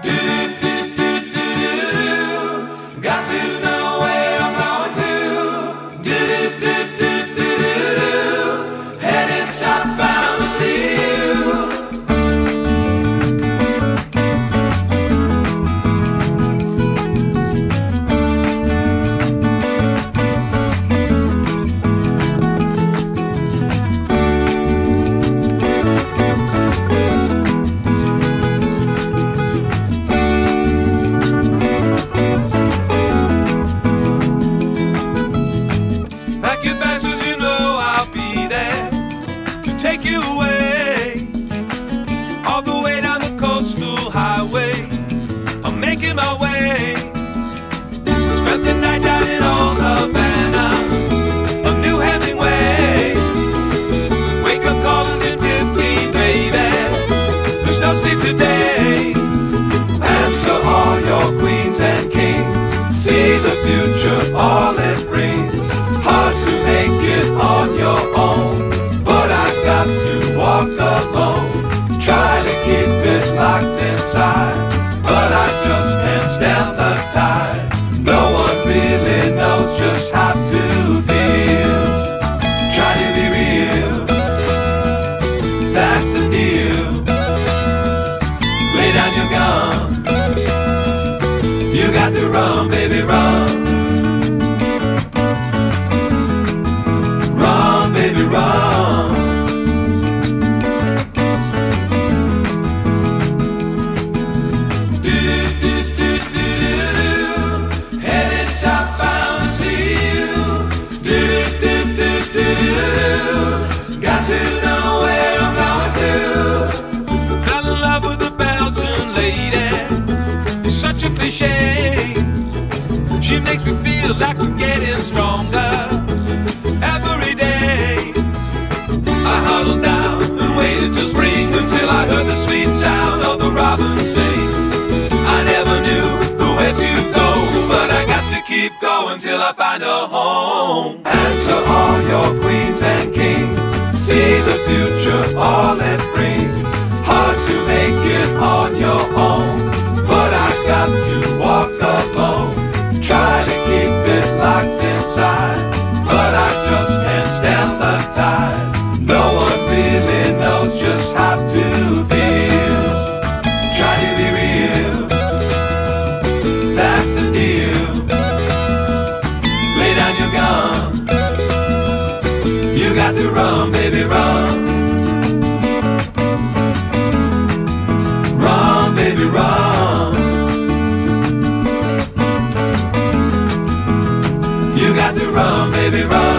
Do rum, baby rum. Find a home. Answer all your questions. you got to run, baby, run. Run, baby, run. You got to run, baby, run.